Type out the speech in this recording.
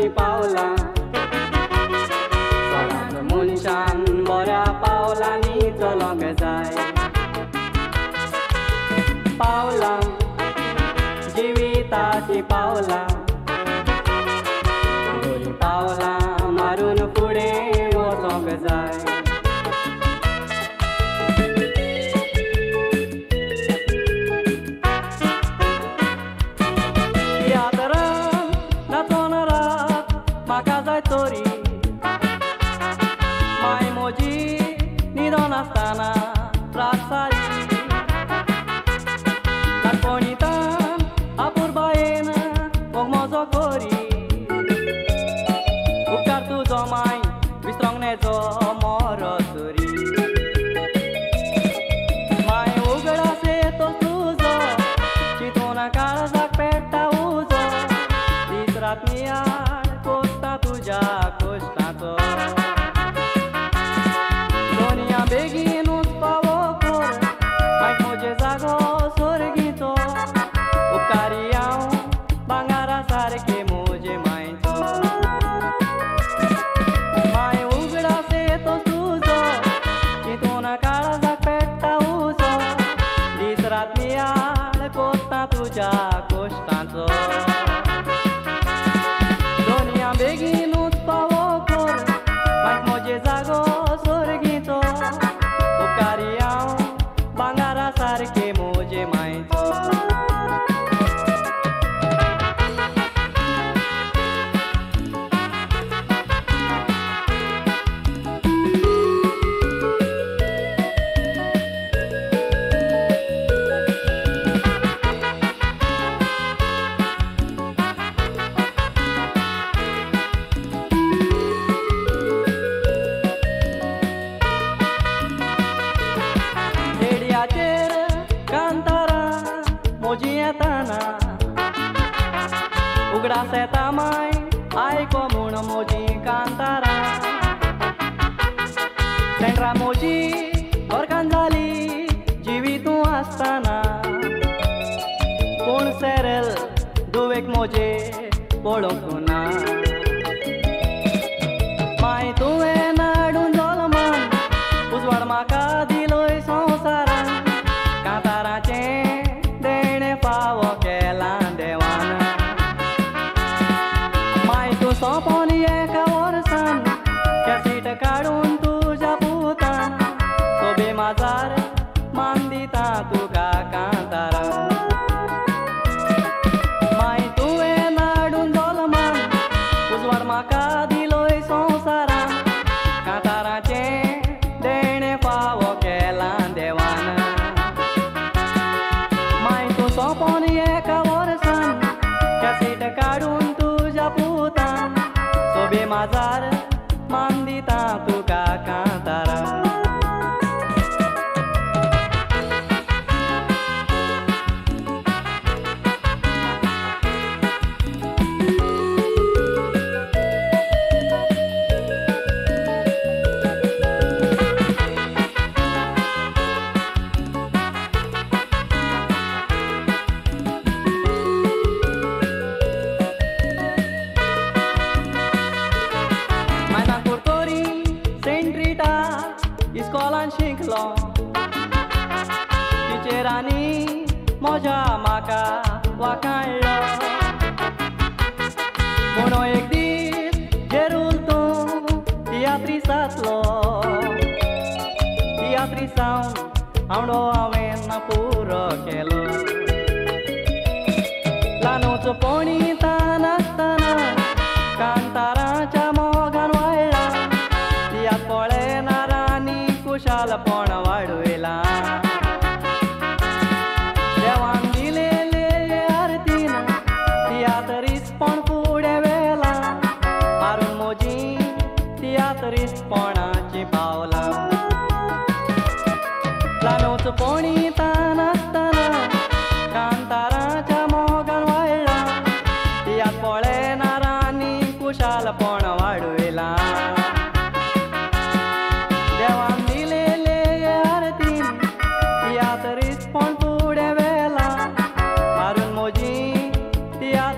și Paula Soarată muncean, borea Paula, nicio locă dai Paula, Givita și Paula graça é tamanho, ai como não modi cantará. Senra modi, organ zali, jivitu astana. कोण सेरल दुवेक मोजे पळोवंक bazar, mandita tu भिरांचेर आनी म्हज्या माका वाकाळ्ळा म्हणो एक दीस जेरूल तूं तियात्रिसांतलो तियात्रिसावन हांवडो हांवें पुरो केलो. ल्हानूच पणिता नासतना कांताराच्या मोगान वाळ्ळा तियात पळेना राणी कुशाल सरीत पोणाची पावला. लानूच पोणी तान आसतना कांताराच्या मोगान वाडला या पोळे नारांनी कुशाल पोण वाडवेला देवान दिलेले आरती या तरीत पोण पुढे वेला. मारून मोजी या